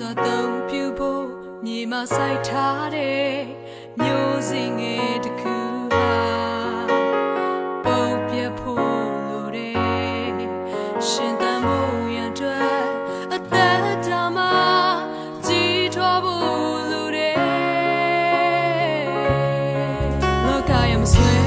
စွာသုံးပြဖို့မြေမှာစိုက်ထားတဲ့မျိုးစင်ငယ်တစ်ခုဟာပုတ်ပြဖို့လိုတယ်ရှင်သန်မှုရန်အတွက်အသက်တာမှာကြီးထွားဖို့လိုတယ်လောကရဲ့မဆွေ